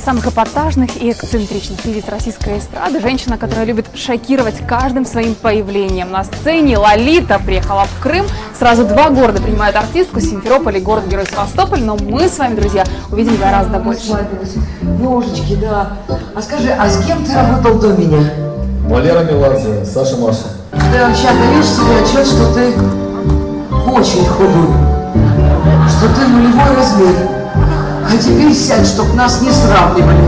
Из самых эпатажных и эксцентричных певиц российской эстрады. Женщина, которая любит шокировать каждым своим появлением на сцене. Лолита приехала в Крым. Сразу два города принимают артистку. Симферополь и город-герой Севастополь. Но мы с вами, друзья, увидим гораздо больше. Ножички, да. А скажи, а с кем ты работал до меня? Валера Меладзе, Саша Маша. Ты вообще отдаешь себе отчет, что ты очень худой, что ты нулевой размер. А теперь сядь, чтоб нас не сравнивали.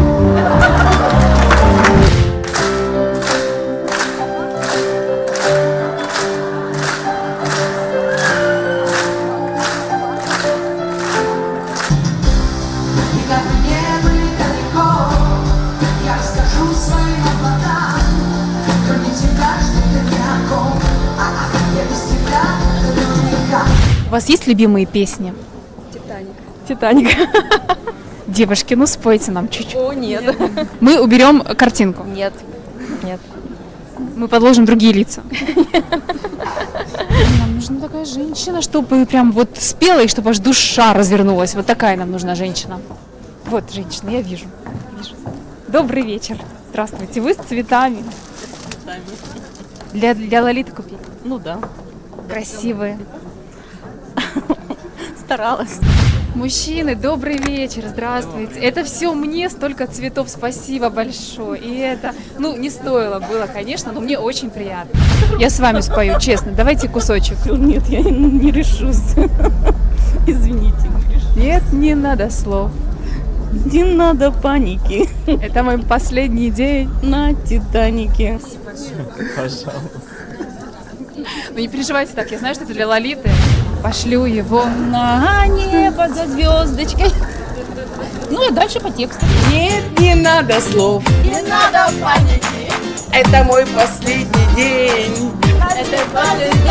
И как мы не были далеко, я расскажу своим облакам, кроме тебя, что ты ни о ком, а, я без тебя наверняка. У вас есть любимые песни? Титаник. Титаник. Девушки, ну спойте нам чуть-чуть. О, нет. Мы уберем картинку. Нет. Нет. Мы подложим другие лица. Нам нужна такая женщина, чтобы прям вот спела и чтобы аж душа развернулась. Вот такая нам нужна женщина. Вот женщина, я вижу. вижу. Добрый вечер. Здравствуйте. Вы с цветами. Для, для Лолиты купить. Ну да. Красивые. Старалась. Мужчины, добрый вечер, здравствуйте. Это все мне, столько цветов, спасибо большое. И это, ну, не стоило было, конечно, но мне очень приятно. Я с вами спою, честно. Давайте кусочек. Нет, я не, решусь. Извините, не решусь. Нет, не надо слов. Не надо паники Это мой последний день. на Титанике. Ну не переживайте так, я знаю, что это для Лолиты. Пошлю его. На небо за звездочкой. Ну, а дальше по тексту. Нет, не надо слов. Не надо паники, Это мой последний день. это последний.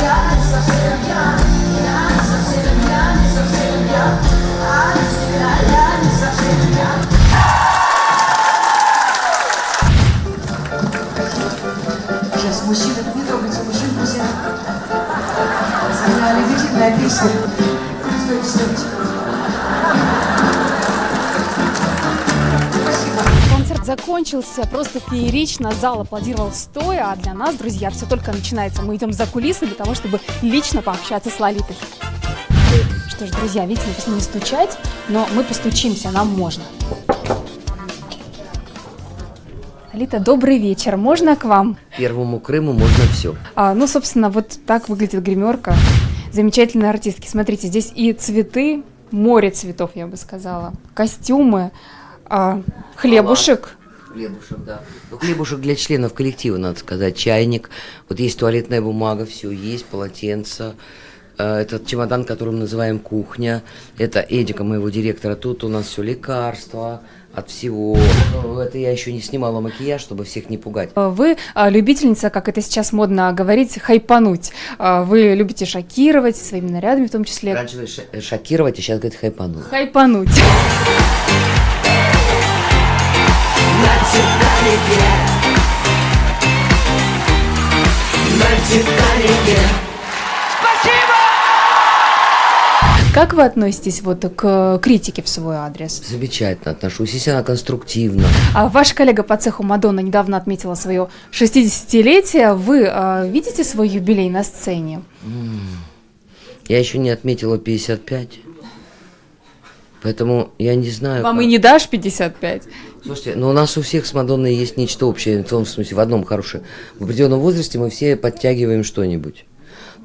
Я Сейчас, мужчины, не трогайте мужчин, друзья. Заняли длительная песня. Стойте. Концерт закончился просто феерично, зал аплодировал стоя, а для нас, друзья, все только начинается. Мы идем за кулисы для того, чтобы лично пообщаться с Лолитой. Что ж, друзья, видите, написано не стучать, но мы постучимся, нам можно. Лолита, добрый вечер, можно к вам? Первому Крыму можно все. А, ну, собственно, вот так выглядит гримерка замечательной артистки. Смотрите, здесь и цветы, море цветов, я бы сказала, костюмы, а, хлебушек. Хлебушек, да. Ну, хлебушек для членов коллектива, надо сказать. Чайник, вот есть туалетная бумага, все есть, полотенце. Э, Этот чемодан, который мы называем кухня, это Эдика, моего директора. Тут у нас все лекарства от всего. Ну, Это я еще не снимала макияж, чтобы всех не пугать. А, Вы а, любительница, как это сейчас модно говорить, хайпануть. Вы любите шокировать своими нарядами, в том числе. Раньше ша- шокировать, а сейчас говорит хайпануть. Хайпануть. Как вы относитесь вот к критике в свой адрес? Замечательно отношусь, естественно, конструктивно. А Ваша коллега по цеху Мадонна недавно отметила свое 60-летие. Вы а, видите свой юбилей на сцене? Я еще не отметила 55. Поэтому я не знаю. Вам как- и не дашь 55? Слушайте, но у нас у всех с Мадонной есть нечто общее, в том смысле, в одном хорошее. В определенном возрасте мы все подтягиваем что-нибудь.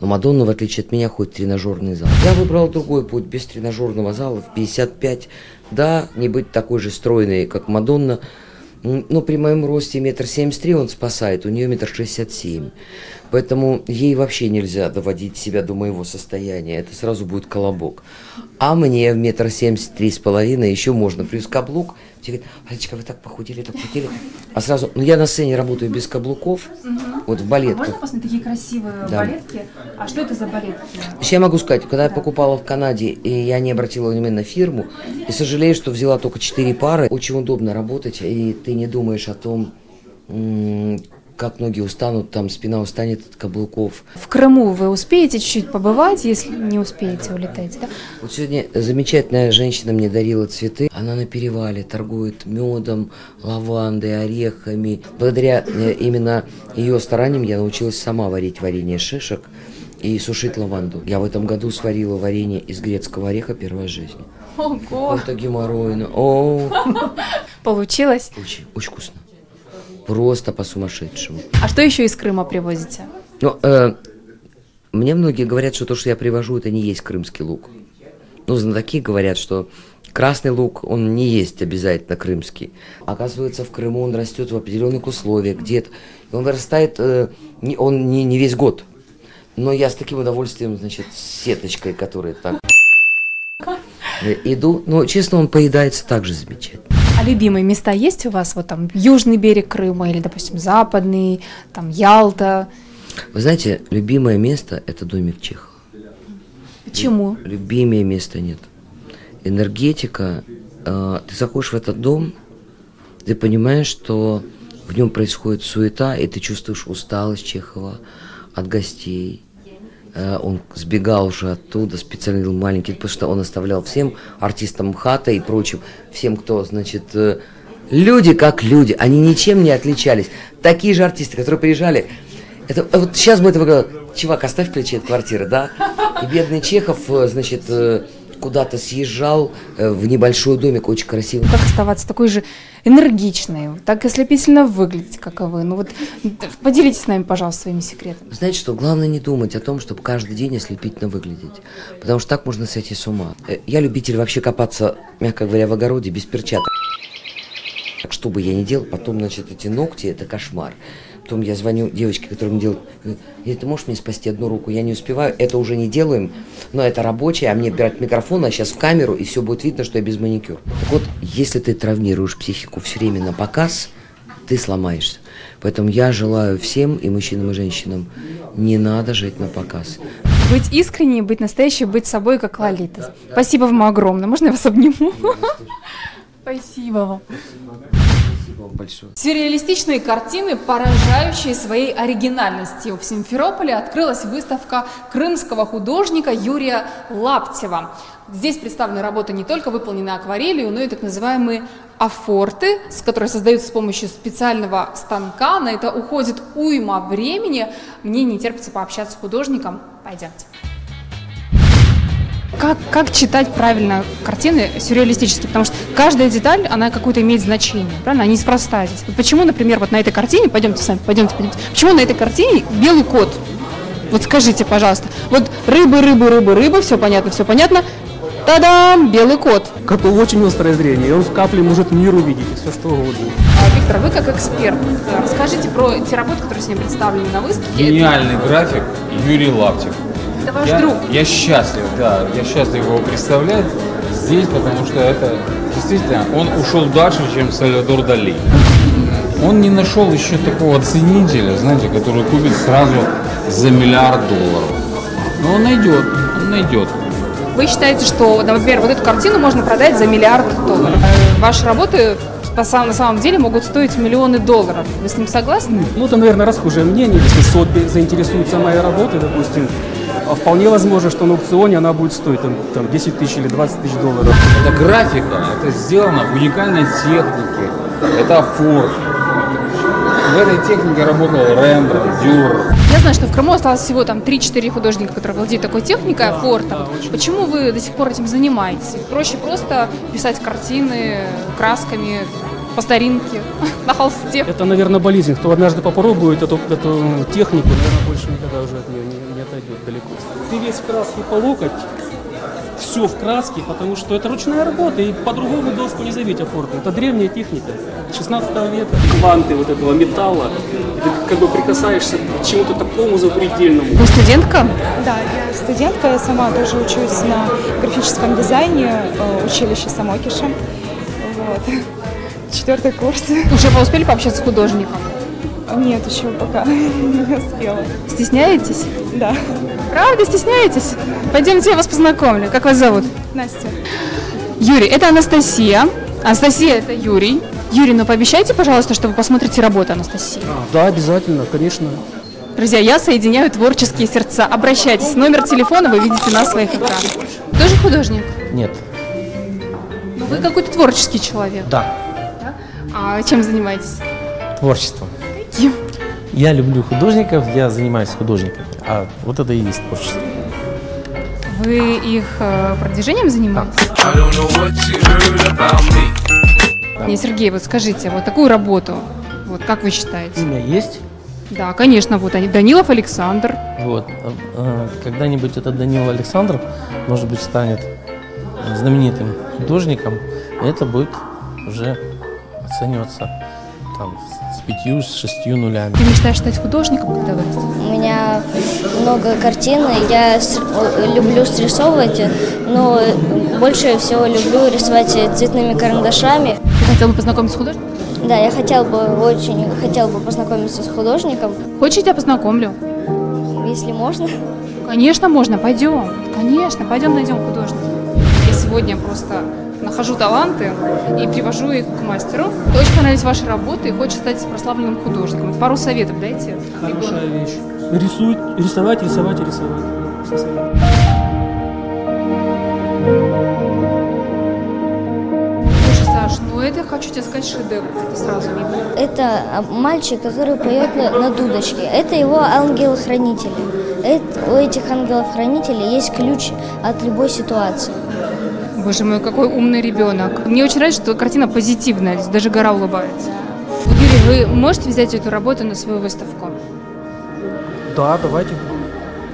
Но Мадонна, в отличие от меня, ходит в тренажерный зал. Я выбрал другой путь, без тренажерного зала, в 55. Да, не быть такой же стройной, как Мадонна. Но при моем росте метр семьдесят три он спасает, у нее метр шестьдесят семь. Поэтому ей вообще нельзя доводить себя до моего состояния, это сразу будет колобок. А мне в метр семьдесят три с половиной еще можно, плюс каблук. Все говорят, Алечка, вы так похудели, так похудели. А сразу, ну я на сцене работаю без каблуков, вот в балетках. посмотреть такие красивые Да. балетки? А что это за балетки? Сейчас я могу сказать, когда я покупала в Канаде, и я не обратила внимания на фирму, и сожалею, что взяла только четыре пары. Очень удобно работать, и ты не думаешь о том, как ноги устанут, там спина устанет от каблуков. В Крыму вы успеете чуть-чуть побывать, если не успеете улететь, да? Вот сегодня замечательная женщина мне дарила цветы. Она на перевале торгует медом, лавандой, орехами. Благодаря э, именно ее стараниям я научилась сама варить варенье шишек и сушить лаванду. Я в этом году сварила варенье из грецкого ореха первой жизни. Ого! Это геморройно. О, Получилось. очень, очень вкусно. Просто по-сумасшедшему. А что еще из Крыма привозите? Ну, э, мне многие говорят, что то, что я привожу, это не есть крымский лук. Ну, знатоки говорят, что красный лук, он не есть обязательно крымский. Оказывается, в Крыму он растет в определенных условиях, где-то. Он вырастает, э, не, он не, не весь год. Но я с таким удовольствием, значит, с сеточкой, которая так иду. Но, честно, он поедается так же замечательно. А любимые места есть у вас? Вот там южный берег Крыма или, допустим, западный, там Ялта. Вы знаете, любимое место – это домик Чехова. Почему? Любимее места нет. Энергетика. э, ты заходишь в этот дом, ты понимаешь, что в нем происходит суета, и ты чувствуешь усталость Чехова от гостей. Э, он сбегал уже оттуда, специально был маленький, потому что он оставлял всем артистам МХАТа и прочим, всем, кто, значит, э, люди как люди, они ничем не отличались. Такие же артисты, которые приезжали, это, а вот сейчас бы это выглядело, чувак, оставь ключи от квартиры, да? И бедный Чехов, э, значит, э, куда-то съезжал э, в небольшой домик, очень красивый. Как оставаться такой же энергичной, так ослепительно выглядеть, как и вы? Ну вот поделитесь с нами, пожалуйста, своими секретами. Знаете что, главное не думать о том, чтобы каждый день ослепительно выглядеть, потому что так можно сойти с ума. Э, Я любитель вообще копаться, мягко говоря, в огороде без перчаток. Что бы я ни делал, потом, значит, эти ногти, это кошмар. Потом я звоню девочке, которая мне делает, говорит, ты можешь мне спасти одну руку? Я не успеваю, это уже не делаем, но это рабочее, а мне брать микрофон, а сейчас в камеру, и все будет видно, что я без маникюр. Так вот, если ты травмируешь психику все время на показ, ты сломаешься. Поэтому я желаю всем, и мужчинам, и женщинам, не надо жить на показ. Быть искренней, быть настоящей, быть собой, как Лолита. Спасибо вам огромное. Можно я вас обниму? Спасибо вам. Спасибо вам большое. Сюрреалистичные картины, поражающие своей оригинальностью. В Симферополе открылась выставка крымского художника Юрия Лаптева. Здесь представлены работы не только выполненные акварелью, но и так называемые афорты, которые создаются с помощью специального станка. На это уходит уйма времени. Мне не терпится пообщаться с художником. Пойдемте. Как, как читать правильно картины сюрреалистические? Потому что каждая деталь, она какое-то имеет значение, правильно? Она неспроста здесь. Вот почему, например, вот на этой картине, пойдемте сами, пойдемте, пойдемте, почему на этой картине белый кот? Вот скажите, пожалуйста. Вот рыбы, рыбы, рыбы, рыбы, все понятно, все понятно. Та-дам, белый кот. Коту очень острое зрение, и он в капле может мир увидеть, и все что угодно. А, Виктор, вы как эксперт, э, расскажите про те работы, которые сегодня представлены на выставке. Гениальный график Юрий Лаптев. Это ваш я, друг. я счастлив, да, я счастлив его представлять здесь, потому что это действительно, он ушел дальше, чем Сальвадор Дали. Он не нашел еще такого ценителя, знаете, который купит сразу за миллиард долларов. Но он найдет, он найдет. Вы считаете, что, например, вот эту картину можно продать за миллиард долларов? Э, Ваши работы на самом деле могут стоить миллионы долларов. Вы с ним согласны? Ну, это, наверное, расхожее мнение. Если Сотби заинтересуется моей работой, допустим, а вполне возможно, что на аукционе она будет стоить там, там 10 тысяч или 20 тысяч долларов. Это графика, это сделано в уникальной технике, это форт. В этой технике работал Рембрандт, Дюрер. Я знаю, что в Крыму осталось всего там 3-4 художника, которые владеют такой техникой, фортом. Почему вы до сих пор этим занимаетесь? Проще просто писать картины красками по старинке, на холсте. Это, наверное, болезнь. Кто однажды попробует эту, эту технику, наверное, больше никогда уже от нее не, далеко. Ты весь в краске по локоть, все в краске, потому что это ручная работа, и по-другому доску не зовите оформлено. Это древняя техника, 16 века. Кванты вот этого металла, ты как бы прикасаешься к чему-то такому запредельному. Вы студентка? Да, я студентка, я сама тоже учусь на графическом дизайне, э, училище Самокиша. Вот. Четвертый курс. Уже вы успели пообщаться с художником? Нет, еще пока не успела. Стесняетесь? Да. Правда, стесняетесь? Пойдемте, я вас познакомлю. Как вас зовут? Настя. Юрий, это Анастасия. Анастасия – это Юрий. Юрий, ну пообещайте, пожалуйста, что вы посмотрите работу Анастасии. Да, обязательно, конечно. Друзья, я соединяю творческие сердца. Обращайтесь. Номер телефона вы видите на своих экранах. Тоже художник? Нет. Ну, вы какой-то творческий человек. Да. А чем занимаетесь? Творчеством. Я люблю художников, я занимаюсь художниками. А вот это и есть творчество. Вы их э, продвижением занимаетесь? Не, Сергей, вот скажите, вот такую работу, вот как вы считаете? Имя есть. Да, конечно, вот они. Данилов Александр. Вот. А, а, Когда-нибудь этот Данил Александров, может быть, станет знаменитым художником. И это будет уже оцениваться там с пятью, с шестью нулями. Ты мечтаешь стать художником, когда вырастешь? У меня много картин, я с- люблю срисовывать, но больше всего люблю рисовать цветными карандашами. Ты хотел бы познакомиться с художником? Да, я хотел бы, очень хотел бы познакомиться с художником, Хочешь, я тебя познакомлю? если можно. Конечно, можно, пойдем. Конечно, пойдем найдем художника. Я сегодня просто нахожу таланты и привожу их к мастеру. Очень понравились ваши работы и хочет стать прославленным художником. Пару советов дайте. Хорошая вещь. Рисует, рисовать, рисовать и рисовать. Все советы. Саш, ну это, хочу тебе сказать, шедевр. Это сразу видно. Это а, мальчик, который поет на, на дудочке. Это его ангел-хранитель. Это- у этих ангелов-хранителей есть ключ от любой ситуации. Боже мой, какой умный ребенок. Мне очень нравится, что картина позитивная, здесь даже гора улыбается. Юрий, вы можете взять эту работу на свою выставку? Да, давайте.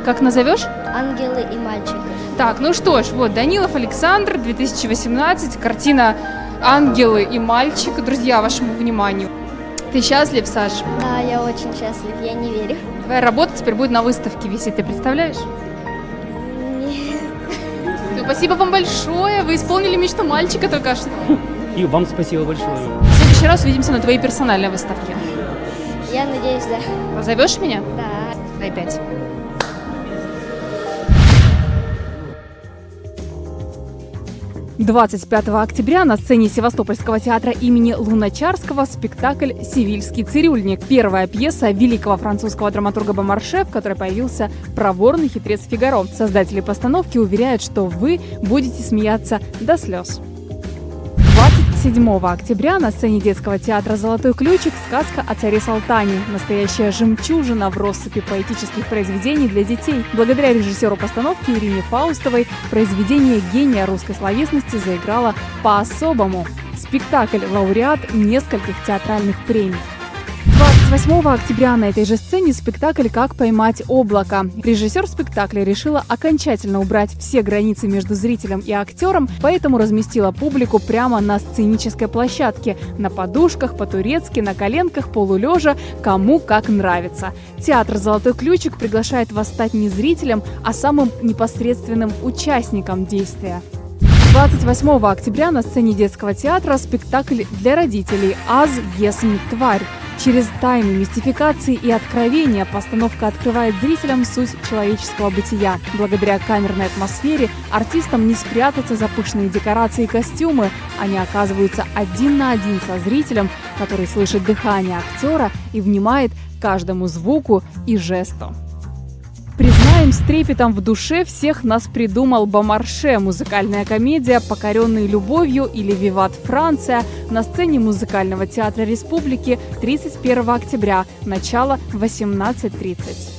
Как назовешь? Ангелы и мальчик. Так, ну что ж, вот Данилов Александр, 2018, картина «Ангелы и мальчик». Друзья, вашему вниманию. Ты счастлив, Саш? Да, я очень счастлив, я не верю. Твоя работа теперь будет на выставке висеть, ты представляешь? Спасибо вам большое, вы исполнили мечту мальчика только что. И вам спасибо большое. В следующий раз увидимся на твоей персональной выставке. Я надеюсь, да. Позовешь меня? Да. Дай пять. Двадцать пятого октября на сцене Севастопольского театра имени Луначарского спектакль «Сивильский цирюльник». Первая пьеса великого французского драматурга Бомарше, в которой появился проворный хитрец Фигаро. Создатели постановки уверяют, что вы будете смеяться до слез. 27 октября на сцене детского театра «Золотой ключик» сказка о царе Салтане. Настоящая жемчужина в россыпи поэтических произведений для детей. Благодаря режиссеру постановки Ирине Фаустовой произведение гения русской словесности заиграло по-особому. Спектакль – лауреат нескольких театральных премий. 28 октября на этой же сцене спектакль «Как поймать облако». Режиссер спектакля решила окончательно убрать все границы между зрителем и актером, поэтому разместила публику прямо на сценической площадке, на подушках, по-турецки, на коленках, полулежа, кому как нравится. Театр «Золотой ключик» приглашает вас стать не зрителем, а самым непосредственным участником действия. 28 октября на сцене детского театра спектакль для родителей «Аз Есмь Тварь». Через тайны, мистификации и откровения постановка открывает зрителям суть человеческого бытия. Благодаря камерной атмосфере артистам не спрятаться за пышные декорации и костюмы. Они оказываются один на один со зрителем, который слышит дыхание актера и внимает каждому звуку и жесту. Признаем, с трепетом в душе всех нас придумал Бомарше, музыкальная комедия «Покоренные любовью» или «Виват Франция» на сцене музыкального театра Республики 31 октября, начало 18.30.